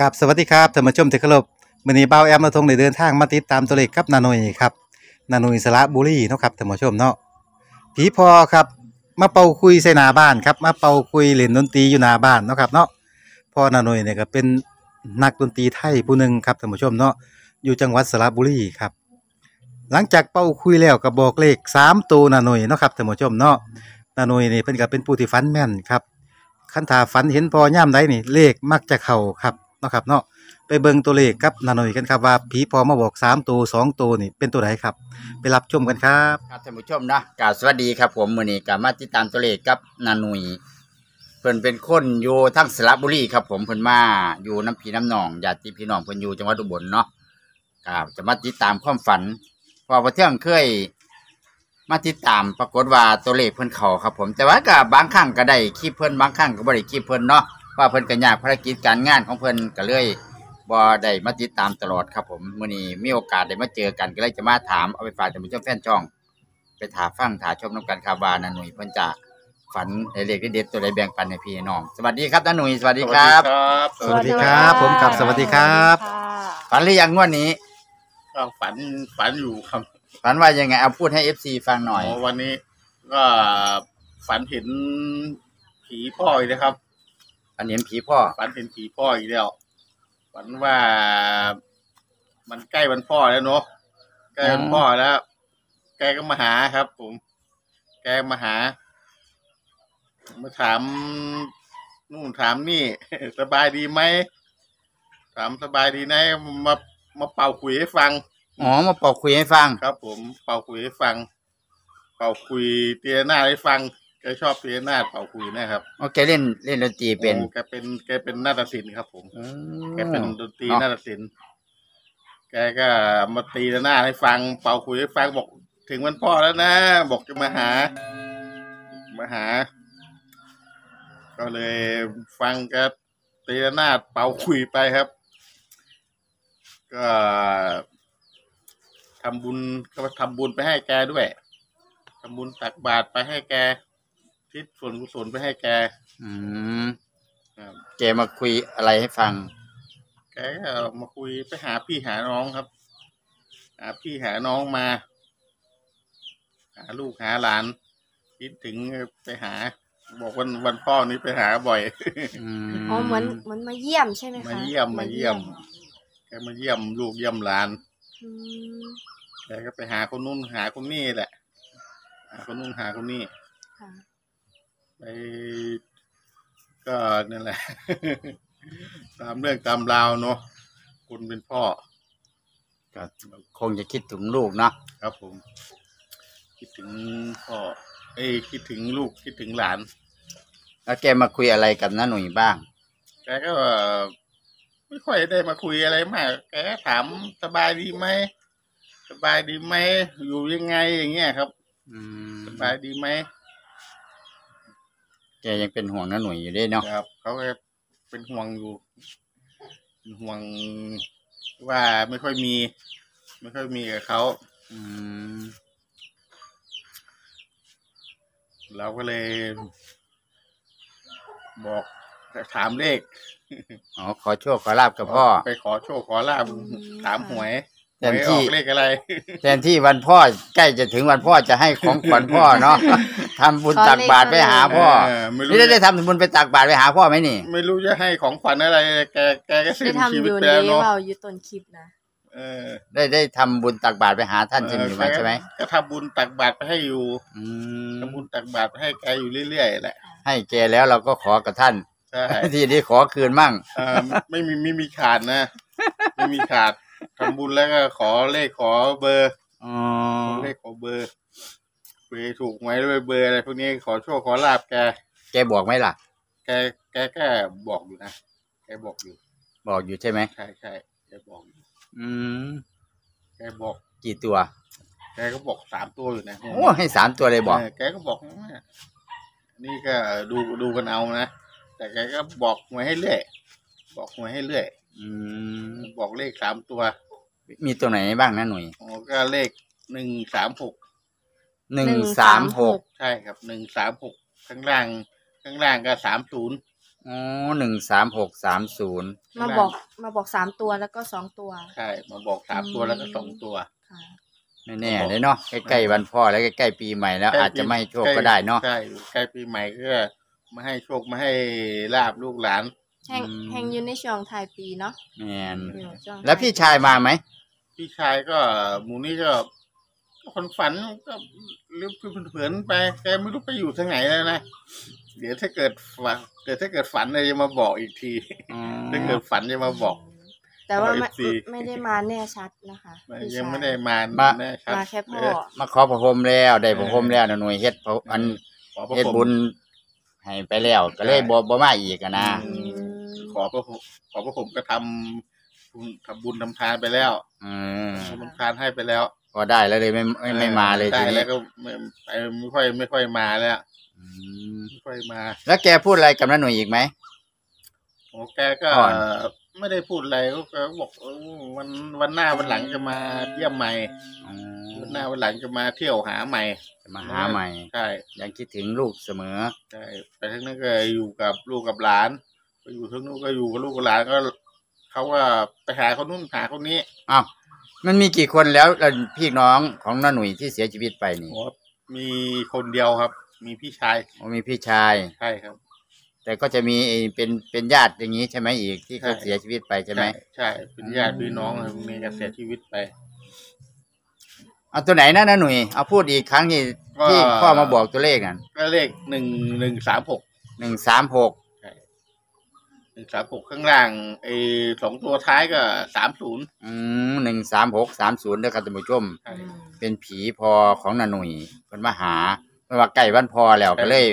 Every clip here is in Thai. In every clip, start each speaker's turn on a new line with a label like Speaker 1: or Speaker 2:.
Speaker 1: กับสวัสดีครับท่านผู้ชมที่เคารพมื้อนี้เบาแอมมาทงได้เดินทางมาติดตามตัวเลขกับนาหน่ยครับนาหน่ยสระบุรีเนาะครับท่านผู้ชมเนาะผีพอครับมาเป่าคุยใส่หน้าบ้านครับมาเป่าคุยเล่นดนตรีอยู่หน้าบ้านเนาะครับเนาะพ่อนาหน่ยเนี่ยก็เป็นนักดนตรีไทยผู้หนึ่งครับท่านผู้ชมเนาะอยู่จังหวัดสระบุรีครับ หลังจากเป่าคุยแล้วก็บอกเลขสามตัวนาหน่ยเนาะครับท่านผู้ชมเนาะนาหน่ยนี่เพิ่นก็เป็นผู้ที่ฝันแม่นครับคันถาฝันเห็นพอย่ามใดนี่เลขมักจะเข้าครับ นาะครับเนาะไปเบิ่งตัวเลขกับนาหน่อยกันครับว่าผีพอมาบอกสามตัวสองตัวนี่เป็นตัวไหนครับ ไปรับชมกันครับ
Speaker 2: ครับท่านผู้ชมนะกราบสวัสดีครับผมมือนี้ก็มาติดตามตัวเลขกับนาหนุยเพิ่นเป็นคนอยู่ทั้งสระบุรีครับ ผมเพิ่นมาอยู่น้ำพีน้ำหนองญาติพี่น้องเพิ่นอยู่จังหวัดอุบลเนาะครับจะมาติดตามความฝันเพอพอเที่ยงเคย มาติดตามปรากฏว่าตัวเลขเพิ่นเขาครับ ผมแต่ว่าก็บางครั้งก็ได้คลิปเพิ่นบางครั้งก็บ่ได้คลิปเพิ่นเนาะ ว่าเพิ่นก็ยากภารกิจการงานของเพิ่นก็เลยบ่ได้มาติดตามตลอดครับผมมื้อนี้มีโอกาสได้มาเจอกันก็เลยจะมาถามเอาไปฝากท่านผู้ชมแฟนช่อง ไปถาฟังถาชมน้ำกันครับว่านาหนุ่ยเพิ่นจะฝันในเลขเด็ดๆตัวใดแบ่งปันให้พี่น้อง สวัสดีครับนาหนุ่ยสวัสดีครับ
Speaker 1: สวัสดีครับผมครับสวัสดีครับ
Speaker 2: ฝันหรือยังงวดนี้
Speaker 3: ก็ฝันฝันอยู่ครับ
Speaker 2: ฝันว่ายังไงเอาพูดให้ FC ฟังหน่อย
Speaker 3: อ๋อวันนี้ก็ฝันเห็นผีพ่ออีกนะครับ
Speaker 2: ฝันเห็นผีพ่อ
Speaker 3: ฝันเห็นผีพ่ออีกแล้วฝันว่ามันใกล้วันพ่อแล้วเนาะใกล้วันพ่อแล้วแกก็มาหาครับ ผม แกมาหา มาถามนู่นถามนี่ สบายดีไหมถามสบายดีไหมมามาเป่าขุยให้ฟัง
Speaker 2: อ๋อมาปอกคุยให้ฟัง
Speaker 3: ครับ ผมเป่าคุยให้ฟัง เป่าคุยเตียหน้าให้ฟัง แกชอบเตียหน้าเป่าคุยนะครับ
Speaker 2: โอเคเล่นเล่นดนตรีเป็น
Speaker 3: โอ้แกเป็นแกเป็นนาฏศิลป์ครับ ผม
Speaker 2: อืม
Speaker 3: แกเป็นดนตรี
Speaker 2: เนาะ
Speaker 3: นาฏศิลป์แกก็มาตีหน้าให้ฟัง เป่าคุยให้ฟังบอก ถึงวันพ่อแล้วนะบอกจะมาหา มาหา ก็เลยฟังแกตีหน้าเป่าคุยไปครับ ก็ทำบุญก็ทำบุญไปให้แกด้วย ทำบุญตักบาตรไปให้แก ทิศส่วนกุศลไปให้แก
Speaker 2: อืม
Speaker 3: ครับ
Speaker 2: แกมาคุยอะไรให้ฟัง
Speaker 3: แกก็มาคุยไปหาพี่หาน้องครับ หาพี่หาน้องมา หาลูกหาหลาน คิดถึงไปหา บอกวันวันพ่อนี้ไปหาบ่อย
Speaker 2: อืม
Speaker 4: อ๋อเหมือนเหมือนมาเยี่ยมใช่ไหมคะ
Speaker 3: มาเยี่ยมมาเยี่ยม แกมาเยี่ยมลูกเยี่ยมหลาน
Speaker 4: อืม
Speaker 3: แกก็ไปหาคนนู้นหาคนนี้แหละ หาคนนู้นหาคนนี้
Speaker 4: ค่ะ
Speaker 3: ไปก็นั่นแหละ ตามเรื่องตามราวเนาะคุณเป็นพ่อ
Speaker 2: ก็คงจะคิดถึงลูกเนาะ
Speaker 3: ครับผม คิดถึงพ่อเอ้ยคิดถึงลูกคิดถึงหลาน
Speaker 2: แล้วแกมาคุยอะไรกับน้าหนุ่ยบ้าง
Speaker 3: แกก็ไม่ค่อยได้มาคุยอะไรมากแกก็ถามสบายดีไหมสบายดีไหมอยู่ยังไงอย่างเงี้ยครับ
Speaker 2: อืม
Speaker 3: สบายดีไหม
Speaker 2: แกยังเป็นห่วงน้าหนุ่ยอยู่ด้วยเนาะ
Speaker 3: ครับ เขาก็เป็นห่วงอยู่เป็นห่วงว่าไม่ค่อยมี ไม่ค่อยมีกับเขา
Speaker 2: อืม
Speaker 3: เราก็เลย บอกถามเลข
Speaker 2: อ๋อขอโชคขอลาบกับพ่อ
Speaker 3: ไปขอโชคขอลาบถามหวยห
Speaker 2: แท
Speaker 3: วย
Speaker 2: น
Speaker 3: อ
Speaker 2: ที่
Speaker 3: อกเลขอะไร
Speaker 2: แทนที่วันพ่อใกล้จะถึงวันพ่อจะให้ของขวัญพ่อเนาะทำบุญตักบาตรไปหาพ่อ
Speaker 3: เไม่รู้
Speaker 2: นี่ได้ได้ทำบุญไปตักบาตรไปหาพ่อไหมนี่
Speaker 3: ไม่รู้จะให้ของขวัญอะไร แกแกก็สิ้
Speaker 4: ได้
Speaker 3: น
Speaker 4: ทำ
Speaker 3: ชี
Speaker 4: อ
Speaker 3: วิต
Speaker 4: ยู่
Speaker 3: ไป
Speaker 4: ใน
Speaker 3: แล้วเนาะ
Speaker 4: เบาอยู่ต้นคลิปนะ
Speaker 3: เออ
Speaker 2: ได้ได้ทำบุญตักบาตรไปหาท่านใช่ไหม
Speaker 3: เออ
Speaker 2: ใช่ไหม
Speaker 3: ก็ทำบุญตักบาตรไปให้อยู่
Speaker 2: อืม
Speaker 3: ทำบุญตักบาตรไปให้แกอยู่เรื่อยๆแหละ
Speaker 2: ให้แกแล้วเราก็ขอกับท่าน
Speaker 3: ใช่
Speaker 2: ทีนี้ขอคืนมั่ง
Speaker 3: เออไม่มีไม่มีขาดนะ ไม่มีขาด ทำบุญแล้วก็ขอเลขขอเบอร์
Speaker 2: อ๋อ
Speaker 3: ขอเลขขอเบอร์เบอร์ถูกไหมด้วยเบอร์อะไรพวกนี้ขอโชคขอลาบแก
Speaker 2: แกบอกไหมล่ะ
Speaker 3: แกแกแค่บอกอยู่นะแกบอกอยู่
Speaker 2: บอกอยู่ใช่ไหม
Speaker 3: ใช่ใช่แกบอกอยู่
Speaker 2: อืม
Speaker 3: แกบอก
Speaker 2: กี่ตัว
Speaker 3: แกก็บอกสามตัวอยู่นะ
Speaker 2: โอ้ให้สามตัวเลยบอก
Speaker 3: เแกก็บอกว่านี่ก็ดูดูกันเอานะแต่แกก็บอกหวยให้เรื่อยบอกหวยให้เรื่อย
Speaker 2: อืม
Speaker 3: บอกเลขสามตัว
Speaker 2: มีตัวไหนบ้างนะหนุ่ย
Speaker 3: อ๋อก็เลขหนึ่งสามหก
Speaker 2: หนึ่งสามหก
Speaker 3: ใช่ครับหนึ่งสามหกข้างล่างข้างล่างก็สามศูนย์
Speaker 2: อ๋อหนึ่งสามหกสามศูนย์
Speaker 4: มาบอกมาบอกสามตัวแล้วก็สองตัว
Speaker 3: ใช่มาบอกสามตัวแล้วก็สองตัว
Speaker 4: ค่ะ
Speaker 2: ไม่แน่เลยเนาะใกล้ๆวันพ่อแล้วใกล้ๆปีใหม่แล้ว อาจจะไม่ให้โชคก็ได้เนาะ
Speaker 3: ใช่ใกล้ปีใหม่ก็มาให้โชคมาให้ลาบลูกหลาน
Speaker 4: แห่ง
Speaker 2: อืม
Speaker 4: แห่งอยู่ในช่วงท้ายปีเนาะ
Speaker 2: แม่น
Speaker 4: อยู่ช่วง
Speaker 2: แล้วพี่ชายมาไหม
Speaker 3: พี่ชายก็หมูนี่ก็ก็คนฝันก็ลืมเผือนๆไปแกไม่รู้ไปอยู่ทางไหนแล้วนะ เดี๋ยวถ้าเกิดฝันเดี๋ยวถ้าเกิดฝันเลยจะมาบอกอีกที
Speaker 2: อ๋อ
Speaker 3: ถ้าเกิดฝันจะมาบอก
Speaker 4: แต่ว่าไม่
Speaker 3: FC
Speaker 4: ไม่ได้มาแน่ชัดนะคะพี่
Speaker 3: ยัง
Speaker 4: ชา
Speaker 3: ไม่ได้มา
Speaker 2: มา
Speaker 3: แน่ชัด
Speaker 4: มาแค่พ่อ
Speaker 3: เออ
Speaker 2: มาขอพระพรหมแล้วได้พระพรหมแล้วนะหน่วยเฮ็ดพระอัน
Speaker 3: ขอพระ
Speaker 2: เฮ็ด
Speaker 3: พรหม
Speaker 2: บุญให้ไปแล้วก็เลยบ่บ่มาอีกอะนะ
Speaker 3: อืม ขอพระผมขอพระผมก็ทำบุญทำบุญทำทานไปแล้ว
Speaker 2: อืม
Speaker 3: ทำบุญทานให้ไปแล้ว
Speaker 2: พอได้แล้วเลยไม่ไม่ไม่มาเลย
Speaker 3: ได้
Speaker 2: ทีนี้
Speaker 3: แล้วก็ไม่ไปไม่ค่อยไม่ค่อยมาแล้ว
Speaker 2: อืม
Speaker 3: ไม่ค่อยมา
Speaker 2: แล้วแกพูดอะไรกับน้าหน่วยอีกไหม
Speaker 3: โอ้แกก็
Speaker 2: ก่อน
Speaker 3: ไม่ได้พูดอะไรก็ก็บอกเออวันวันหน้าวันหลังจะมาเยี่ยมใหม่
Speaker 2: อ๋อ
Speaker 3: วันหน้าวันหลังจะมาเที่ยวหาใหม่
Speaker 2: จะมาหาใหม่
Speaker 3: ใช่
Speaker 2: ยังคิดถึงลูกเสมอ
Speaker 3: ใช่ไปทั้งนั้นก็อยู่กับลูกกับหลาน ไปอยู่ทั้งนู้นก็อยู่กับลูกกับหลานก็เขาก็ไปหาคนนู้นหาคนนี้
Speaker 2: อ้าวมันมีกี่คนแล้วแล้วพี่น้องของน้าหนุ่ยที่เสียชีวิตไปนี่
Speaker 3: โอ้มีคนเดียวครับ มีพี่ชาย
Speaker 2: อ๋อมีพี่ชาย
Speaker 3: ใช่ครับ
Speaker 2: แต่ก็จะมีไอ้เป็นเป็นญาติอย่างนี้ใช่ไหมอีกที่เขา
Speaker 3: ใช่
Speaker 2: เสียชีวิตไปใช่ไหม
Speaker 3: ใช่เป็นญาติพี่น้องมีกเสียชีวิตไป
Speaker 2: เอาตัวไหนนะน้าหนุ่ยเอาพูดอีกครั้งที่
Speaker 3: ก็
Speaker 2: ที่พ่อมาบอกตัวเลขอะ
Speaker 3: ก็เลขหนึ่งหนึ่งสามหก
Speaker 2: หนึ่งสามหก
Speaker 3: หนึ่ง สามหกข้างล่างไอ้สองตัวท้ายก็สามศูนย์
Speaker 2: อืมหนึ่งสามหกสามศูนย์ด้วยครับท่านผู้ชม
Speaker 3: ใช่
Speaker 4: อืม
Speaker 2: เป็นผีพอของนาหนุ่ยเพิ่นมาหาเมื่อว่าใกล้วันพอแล้วก็เลย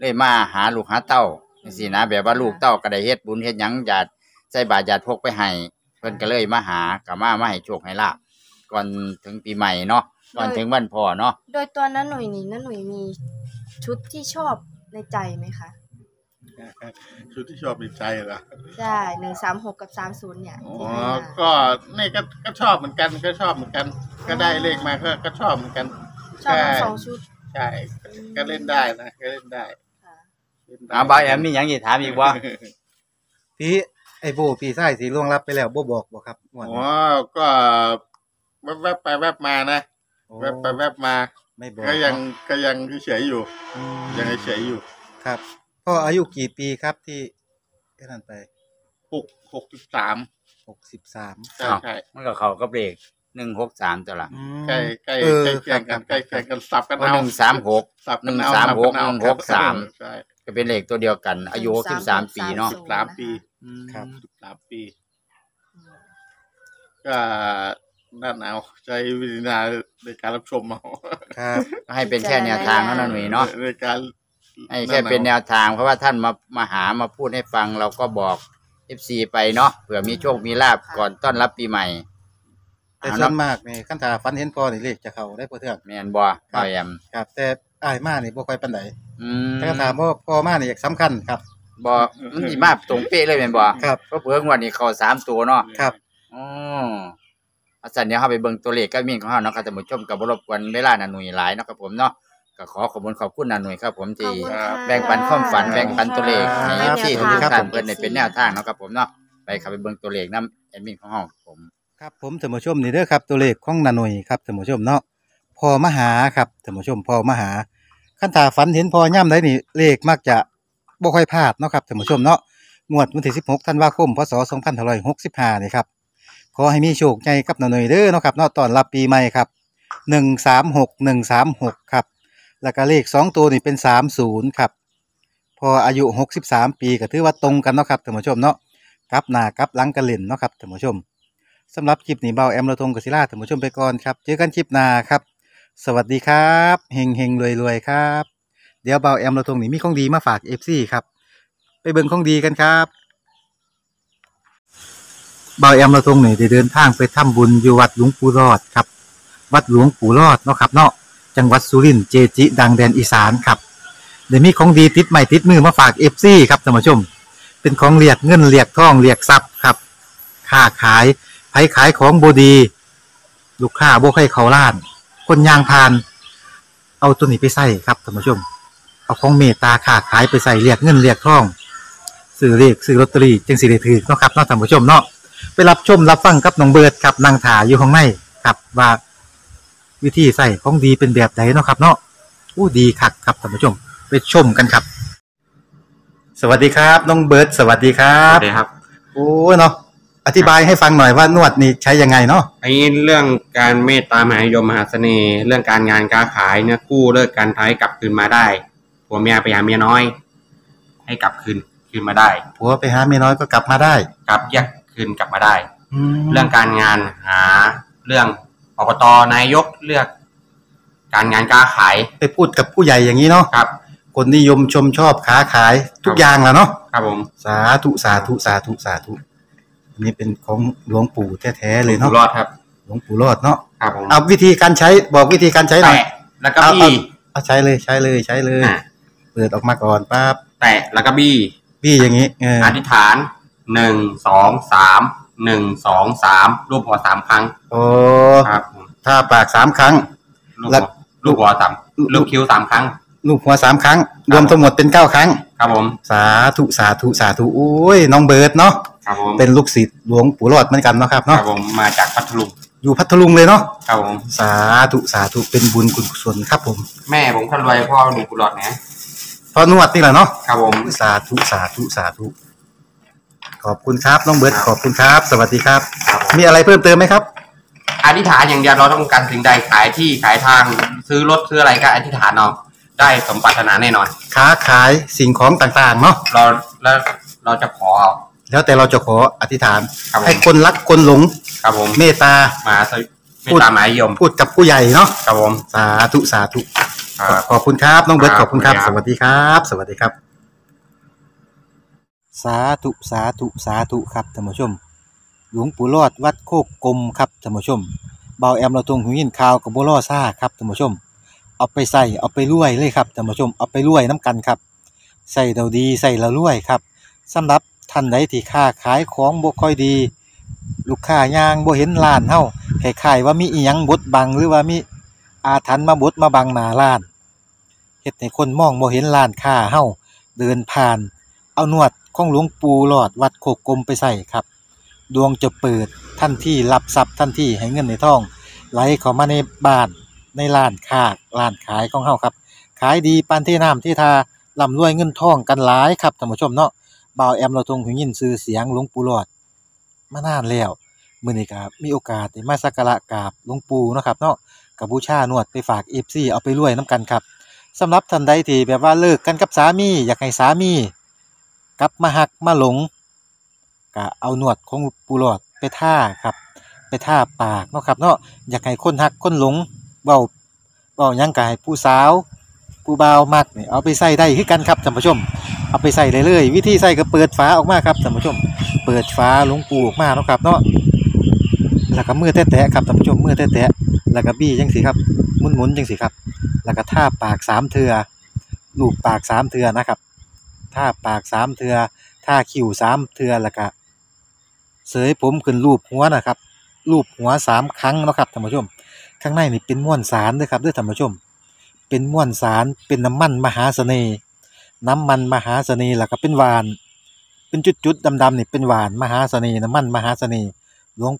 Speaker 2: เลยมาหาลูกหาเต้าจังซี่นะแบบว่าลูกเต้าก็ได้เฮ็ดบุญเฮ็ดหยังญาติใส่บาตรญาติพกไปให้เพิ่นก็เลยมาหาก็มามาให้โชคให้ลาบก่อนถึงปีใหม่เนาะก่อนถึงวันพ่อเนาะ
Speaker 4: โดยตัวน้าหนุ่ยนี่น้าหนุ่ยมีชุดที่ชอบในใจไหมคะ
Speaker 3: ชุดที่ชอบในใจเหรอ
Speaker 4: ใช่หนึ่งสามหกกับสามศูนย์เนี่ย
Speaker 3: อ๋อ
Speaker 4: ที่ให้มา
Speaker 3: ก็นี่ก็ก็ชอบเหมือนกันก็ชอบเหมือนกัน ก็ได้เลขมาก็ก็ชอบเหมือนกัน
Speaker 4: ชอบทั้งสองชุด
Speaker 3: ใช่ก็เล่นได้นะก็เล่นได้
Speaker 4: ค่ะ
Speaker 3: เล่นได้
Speaker 2: อ้าวบ่าวแอมมีหยังสิถามอีกบ่
Speaker 1: พี่ไอ้โบพี่ชายสีล่วงรับไปแล้วบ่บอกบ่ครับงวด
Speaker 3: อ๋อ
Speaker 1: นี้
Speaker 3: ก็แวบๆไปแวบมานะ
Speaker 1: โอ้
Speaker 3: แวบไปแวบมา
Speaker 1: ไม่บอก
Speaker 3: ก็ยัง
Speaker 1: เนาะ
Speaker 3: ก็ยังเฉยๆอยู่
Speaker 1: อืม
Speaker 3: ยังเฉยๆอยู่
Speaker 1: ครับ พ่ออายุกี่ปีครับที่แค่นั้นไป
Speaker 3: หกหกสิบสาม
Speaker 1: หกสิบสาม
Speaker 3: ใช่ใช่
Speaker 2: มันก็เข้ากับเลข163ตัวละ
Speaker 3: ใกล้ใกล้
Speaker 1: เออ
Speaker 3: ใกล้เคียงกัน
Speaker 1: ครับ
Speaker 3: ใกล้เคียงกันสับกัน
Speaker 2: เพราะ
Speaker 3: เอา
Speaker 2: 136
Speaker 3: สับ
Speaker 2: หนึ่ง
Speaker 3: กัเอา
Speaker 2: สามหก
Speaker 3: สับนเอ
Speaker 2: หนึ่งหกสาม
Speaker 3: ใช่
Speaker 2: ก็เป็นเลขตัวเดียวกัน อายุ63ปีเนาะ
Speaker 3: สิบสามปี
Speaker 1: ครับ
Speaker 3: สิบสามปี ก็นั่นเอาใจวิจารณาในการรับชมเอา
Speaker 1: ครับ
Speaker 2: ก็ให้เป็นแค่แนวทางเท่านั้นหนุ่ยเนาะ
Speaker 3: ในการ
Speaker 2: ให้แค่เป็นแนวทางเพราะว่าท่านมามาหามาพูดให้ฟังเราก็บอก FC ไปเนาะเผื่อมีโชคมีลาบก่อนต้อนรับปีใหม่
Speaker 1: แต่
Speaker 2: เอา
Speaker 1: ส่วน
Speaker 2: เนาะ
Speaker 1: มากนี่คันถ้าฝันเห็นพ่อนี่เลขจะเข้าได้บ่เทื่อง
Speaker 2: แม่นบ่บ่าวแอม
Speaker 1: ครับแต่อ้ายมานี่บ่ค่อยปานใด
Speaker 2: อืม
Speaker 1: แต่ถ้าถามว่าพ่อมานี่สำคัญครับ
Speaker 2: บ่มันสิมาตรงเป๊ะเลยแม่นบ่
Speaker 1: ครับ
Speaker 2: เพราะเผื่องวดนี้เข้าสามตัวเนาะ
Speaker 1: ครับ
Speaker 2: อ๋ออาจารย์เดี๋ยวเฮาไปเบิ่งตัวเลขกับมินของเฮาเนาะครับท่านผู้ชมก็บ่รบกวนเวลานาหนุ่ยหลายเนาะครับผมเนาะ ก็ขอขอบคุณขอบคุณนาหนุ่ยครับ ผม
Speaker 4: ขอบ
Speaker 2: ที่
Speaker 4: คุณค่ะ
Speaker 2: แบ่งปันความฝันแบ่งปันตัวเลข
Speaker 1: ครั
Speaker 2: ให้
Speaker 1: บ
Speaker 2: ที่ทุก
Speaker 1: ครับ
Speaker 2: ท่านเพิ่นได้เป็นแนวทางเนาะครับผมเนาะไปครับไปเบิ่งตัวเลขนํแอดมินของเฮาผม
Speaker 1: ครับผมท่านผู้ชมนี่เด้อครับตัวเลขของนาหน่ยครับท่านผู้ชมเนาะพอมาหาครับท่านผู้ชมพอมาหาคันถ้าฝันเห็นพอย่ำได้นี่เลขมักจะบ่ค่อยพลาดเนาะครับท่านผู้ชมเนาะงวดวันที่16ธันวาคมพศ2565นี่ครับขอให้มีโชคใหญ่กับนาหน่ยเด้อเนาะครับเนาะต้อนรับปีใหม่ครับ136 136ครับ แล้วก็เลขสองตัวนี่เป็น30ครับ พออายุ63ปีก็ถือว่าตรงกันเนาะครับท่านผู้ชมเนาะกลับหน้ากลับหลังกันเล่นเนาะครับท่านผู้ชมสำหรับคลิปนี้เบาแอมเราทงกับศิลาท่านผู้ชมไปก่อนครับ เจอกันคลิปหน้าครับ สวัสดีครับเฮงเฮงรวยรวยครับ เดี๋ยวเบาแอมเราทงนี่มีของดีมาฝาก FC ครับ ไปเบิ่งของดีกันครับเบาแอมเราทงนี่ได้เดินทางไปทำบุญอยู่วัดหลวงปู่รอดครับ วัดหลวงปู่รอดเนาะครับเนาะ จังหวัดสุรินทร์เกจิ ดังแดนอีสานครับเดี๋ยวมีของดีติดใหม่ติดมือมาฝาก FC ครับท่านผู้ชม เป็นของเรียกเงินเรียกทองเรียกทรัพย์ครับค้าขายไผขายของบ่ดี ลูกค้าบ่ให้เข้าร้าน คนย่างผ่าน เอาตัวนี้ไปใส่ครับท่านผู้ชม เอาของเมตตาค้าขายไปใส่เรียกเงินเรียกทองซื้อเลขซื้อลอตเตอรี่จึงสิได้ถือเนาะครับเนาะท่านผู้ชมเนาะไปรับชมรับฟังกับน้องเบิร์ดครับนั่งถ่าอยู่ข้างในครับว่า วิธีใส่ของดีเป็นแบบไหนเนาะครับเนาะอู้ดีคักครับท่านผู้ชมไปชมกันครับ สวัสดีครับ น้องเบิร์ดสวัสดีครั
Speaker 5: ครับบสวัสดีครับ
Speaker 1: โอ้เนาะอธิบายให้ฟังหน่อยว่านวดนี่ใช้ยังไงเนาะ
Speaker 5: ไอ้เรื่องการเมตตามหานิยมมหาเสน่ห์เรื่องการงานการขายเนี่ยกู้เลิกการท้ายกลับคืนมาได้ผัวเมียไปหาเมียน้อย ให้กลับคืนคืนมาได้
Speaker 1: ผัวไปหาเมียน้อยก็กลับมาได้
Speaker 5: กลับแยกคืนกลับมาได้
Speaker 1: แล้
Speaker 5: เรื่
Speaker 1: ว
Speaker 5: องการงานหาเรื่อง อบตนายกเลือก การงานการขาย
Speaker 1: ไปพูดกับผู้ใหญ่อย่างนี้เนาะ
Speaker 5: ครับ
Speaker 1: คนนิยมชมชอบค้าขายทุกอย่างแหล้วเนาะ
Speaker 5: ครับผม
Speaker 1: สาธุสาธุสาธุสาธุอันนี้เป็นของหลวงปู่แท้ๆเลย
Speaker 5: อยู่
Speaker 1: เนาะ
Speaker 5: รอดครับ
Speaker 1: หลวงปู่รอดเนาะ
Speaker 5: ครับผม
Speaker 1: เอาวิธีการใช้บอกวิธีการใช้หน่อย
Speaker 5: แตะแล้วก็
Speaker 1: เอา
Speaker 5: บี้
Speaker 1: เอาใช้เลยใช้เลยใช้เลย
Speaker 5: อะ
Speaker 1: เปิดออกมาก่อนปั๊บ
Speaker 5: แตะแล้วก็บี้
Speaker 1: พี่อย่างนี้เออ
Speaker 5: อธิษฐานหนึ่งสองสาม หนึ่งสองสามรูปหัวสามครั้ง
Speaker 1: โอ้
Speaker 5: ครับผม
Speaker 1: ถ้าปากสามครั้ง
Speaker 5: ลูก
Speaker 1: แล้
Speaker 5: หั
Speaker 1: ว
Speaker 5: วลูกหัวสามลูกคิ้วสามครั้ง
Speaker 1: ลูกหัวสามครั้ง รวมทั้งหมดเป็นเก้าครั้ง
Speaker 5: ครับผม
Speaker 1: สาธุสาธุสาธุโอ้ยน้องเบิร์ดเนาะ
Speaker 5: ครับผม
Speaker 1: เป็นลูกศิษย์หลวงปู่รอดเหมือนกันเนาะครับ
Speaker 5: ครั
Speaker 1: เนาะ
Speaker 5: บผมมาจากพัทลุง
Speaker 1: อยู่พัทลุงเลยเนาะ
Speaker 5: ครับผม
Speaker 1: สาธุสาธุเป็นบุญคุณกุศลครับผม
Speaker 5: แม่ผมคนรวยพ่อหนุ่มกุหลาบนะ
Speaker 1: พอนวดนี่แหละเนาะ
Speaker 5: ครับผม
Speaker 1: สาธุสาธุสาธุ ขอบคุณครับน้องเบิร์ดขอบคุณครับ สวัสดีครับ
Speaker 5: ครับผม
Speaker 1: มีอะไรเพิ่มเติมไหมครับ
Speaker 5: อธิษฐานอย่างเดียวเราต้องการสิ่งใดขายที่ขายทางซื้อรถซื้ออะไรก็อธิษฐานเอาได้สมปรารถนาแน่นอน
Speaker 1: ค้าขายสิ่งของต่างๆเนาะ
Speaker 5: เราแล้วเราจะขอเอา
Speaker 1: แล้วแต่เราจะขออธิษฐาน
Speaker 5: ครับผม
Speaker 1: ให้คนรักคนหลง
Speaker 5: ครับผม
Speaker 1: เมตตา
Speaker 5: มาสวิไม่ตามหมายยม
Speaker 1: พูดกับผู้ใหญ่เนาะ
Speaker 5: ครับผม
Speaker 1: สาธุสาธุ
Speaker 5: ครับ
Speaker 1: ขอบคุณครับ น้องเบิร์ต
Speaker 5: ค
Speaker 1: ข
Speaker 5: รับ
Speaker 1: อบคุณครับ
Speaker 5: ขอบ
Speaker 1: ส
Speaker 5: คุณครับ
Speaker 1: วัสดีครับ สวัสดีครับ สาธุสาธุสาธุครับท่านผู้ชม หลวงปู่รอดวัดโคกกลมครับท่านผู้ชมเบาแอมเราตรงหูยินข่าวกับบัวล่อซ่าครับท่านผู้ชม เอาไปใส่เอาไปรวยเลยครับท่านผู้ชมเอาไปรวยน้ำกันครับใส่เราดีใส่เรารวยครับสำหรับท่านใดที่ค้าขายของบ่ค่อยดี ลูกค้ายางบ่เห็นร้านเฮาคล้ายๆว่ามีอีหยังบดบังหรือว่ามีอาถรรพ์มาบดมาบังหน้าร้านเฮ็ดให้คนมองบ่เห็นร้านค้าเฮาเดินผ่าน เอานวด ของหลวงปู่หลอดวัดโคกกลมไปใส่ครับ ดวงจะเปิดทันที่รับทรัพย์ทันที่ให้เงินในทอง ไหลเข้ามาในบ้านในร้านค้าร้านขายของเฮาครับ ขายดีปานที่น้ำที่ทาร่ำรวยเงินทองกันหลายครับท่านผู้ชมเนาะบ่าวแอมเราทงหูยินชื่อเสียงหลวงปู่หลอดมานานแล้วมื้อนี้ก็มีโอกาสได้มาสักการะกราบหลวงปู่เนาะครับเนาะกับบูชานวดไปฝาก FC เอาไปรวยนํกันครับสำหรับท่านใดที่แบบว่าเลิกกันกับสามี อยากให้สามี กลับมาหักมาหลงก็เอาหนวดของปูหลอดไปท่าครับ ไปท่าปากเนาะครับเนาะอยากให้คนหักคนหลงเบาเบายังกายผู้สาวผู้บ่าวมักเนี่ยเอาไปใส่ได้คือกันครับท่านผู้ชม เอาไปใส่เลยเลยวิธีใส่ก็เปิดฝาออกมาครับท่านผู้ชม เปิดฝาหลวงปูออกมาเนาะครับเนาะแล้วก็มือแตะๆครับท่านผู้ชมมือแตะๆแล้วก็บี้จังสิครับหมุนๆจังสิครับ แล้วก็ท่าปากสามเทือลูบปากสามเทือนะครับ ท่าปากสามเทือท่าคิ้วสามเทือแล้วก็เสยผมขึ้นรูปหัวนะครับรูปหัวสามครั้งนะครับท่านผู้ชม ข้างในนี่เป็นม้วนสารด้วยครับด้วยท่านผู้ชม เป็นม้วนสารเป็นน้ำมันมหาเสน่ห์น้ำมันมหาเสน่ห์แล้วก็เป็นหวาน เป็นจุดๆดำๆนี่เป็นหวานมหาเสน่ห์น้ำมันมหาเสน่ห์หลวง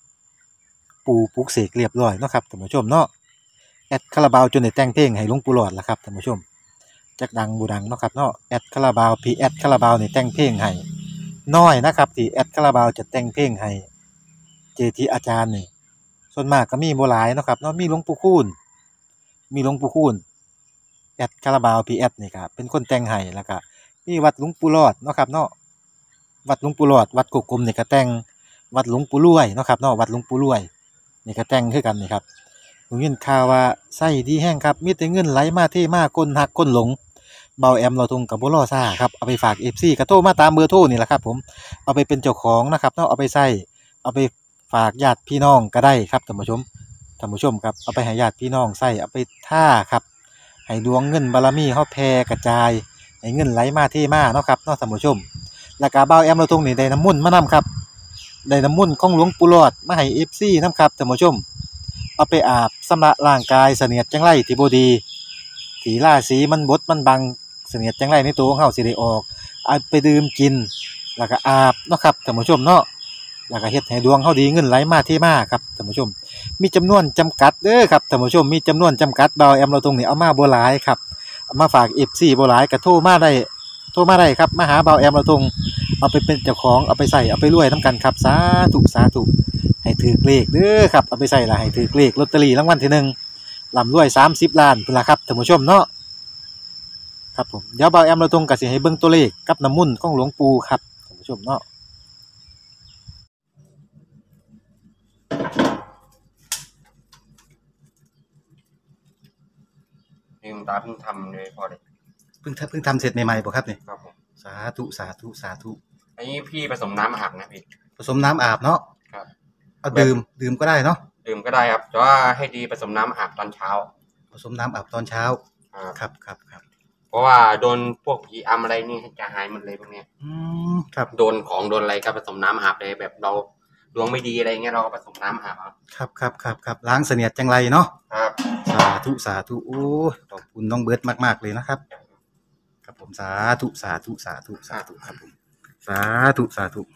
Speaker 1: ปู่ปุกเสกเรียบร้อยนะครับท่านผู้ชมเนาะแอดคาราบาวจนได้แต่งเพลงให้หลวงปู่หลอดละครับท่านผู้ชม จักดังบ่ดังเนาะครับเนาะแอดคาราบาวพีแอดคาราบาวนี่แต่งเพลงให้น้อยนะครับที่แอดคาราบาวจะแต่งเพลงให้เกจิอาจารย์นี่ส่วนมากก็มีบ่หลายเนาะครับเนาะมีหลวงปู่คูณมีหลวงปู่คูณแอดคาราบาวพีแอดนี่ครับเป็นคนแต่งให้แล้วก็มีวัดหลวงปู่รอดเนาะครับเนาะวัดหลวงปู่รอด วัดกกกลมนี่ก็แต่งวัดหลวงปู่รวยเนาะครับเนาะวัดหลวงปู่รวยนี่ก็แต่งคือกันนี่ครับผมยินข่าวว่าไส้ดีแห้งครับมีแต่เงินไหลมาเทมากคนหักคนหลง เบาแอมเราทุงกับบุรอซ่าครับเอาไปฝากเอฟซีกระโทมาตามเบอร์โทรนี่แหละครับ ผมเอาไปเป็นเจ้าของนะครับเนาะเอาไปใส่เอาไปฝากญาติพี่น้องก็ได้ครับท่านผู้ชมท่านผู้ชมครับเอาไปให้ญาติพี่น้องใส่เอาไปท่าครับให้ดวงเงินบารมีเฮาแผ่กระจายให้เงินไหลมาเทมาเนาะครับเนาะท่านผู้ชมแล้วก็เบาแอมเราทุงนี่ได้น้ำมุ่นมานํครับได้น้ำมุ่นของหลวงปู่หลอดมาให้เอฟซีนํครับท่านผู้ชม เอาไปอาบสำระร่างกายเสนียดจังไรที่บดีถีล่าสีมันบดมันบัง เสนียดจังไรในตัวของเฮาสิได้ออกเอาไปดื่มกิน แล้วก็อาบเนาะครับท่านผู้ชมเนาะแล้วก็เฮ็ดให้ดวงเฮาดีเงินไหลมาเทมาครับท่านผู้ชม มีจำนวนจำกัดเด้อครับท่านผู้ชมมีจำนวนจำกัดเบาแอมเราตรงนี้เอามาบ่หลายครับามาฝาก FC บ่หลายก็โทรมาได้โทรมาได้ครับมาหาเบาแอมเราตรงเอาไปเป็นเจ้าของเอาไปใส่เอาไปรวยนํกันครับสาธุสาธุให้ถือเลขเด้อครับเอาไปใส่ละให้ถือเลขลอตเตอรี่รางวัลที่หนึ่งลำรวย 30 ล้านพุ่นละครับท่านผู้ชมเนาะ ครับผมเดี๋ยวเบาแอมเราตรงก็สิให้เบิ่งตัวเลขกับน้ำมุ่นต์ของหลวงปู่ครับท่านผู้ชมเนาะ
Speaker 5: นี่คุณตาเพิ่งทำเลยพอเลย
Speaker 1: เพิ่งทำเพิ่งทำเสร็จใหม่ๆบ่ครับนี่
Speaker 5: ครับผม
Speaker 1: สาธุสาธุสาธุ
Speaker 5: อันนี้พี่ผสมน้ำอาบนะพี่
Speaker 1: ผสมน้ำอาบเนาะ
Speaker 5: ครับ
Speaker 1: เอาดื่มดื่มก็ได้เนาะ
Speaker 5: ดื่มก็ได้ครับแต่ว่าให้ดีผสมน้ำอาบตอนเช้า
Speaker 1: ผสมน้ำอาบตอนเช้า
Speaker 5: ครับ
Speaker 1: ครับครับครับ
Speaker 5: เพ ราะว่าโดนพวกผีอำอะไรนี่จะหายหมดเลยพวกเนี้ย
Speaker 1: อืมครับ
Speaker 5: โดนของโดนอะไรก็ผสมน้ำอาบเลยแบบเราดวงไม่ดีอะไรเงี้ยเราก็ผสมน้ำอาบเอา
Speaker 1: ครับครับครับครับล้างเสนียดจังไรเนาะ
Speaker 5: ครับ
Speaker 1: สาธุสาธุโอ้ยขอบคุณน้องเบิร์ตมาก ๆ เลยนะครับ ครับผมสาธุสาธุสาธุสาธุครับผมสาธุสาธุ
Speaker 5: ครับ